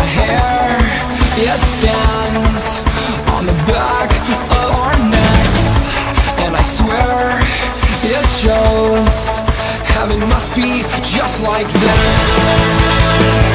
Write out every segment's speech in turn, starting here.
Hair, it stands On the back of our necks. And I swear, it shows Heaven must be just like this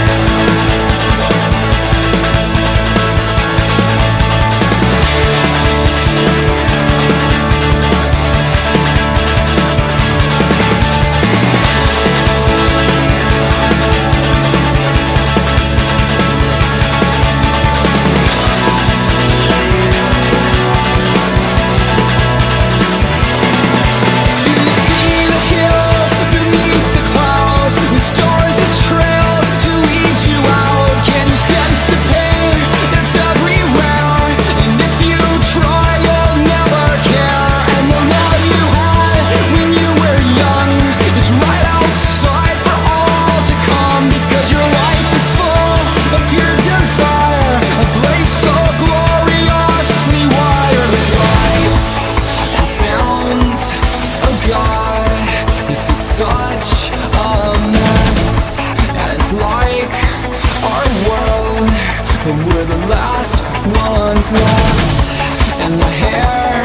such a mess. It's like our world, but we're the last ones left. And the hair,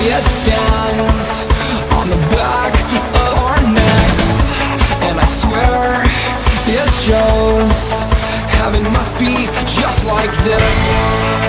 it stands on the back of our necks. And I swear, it shows. Heaven must be just like this.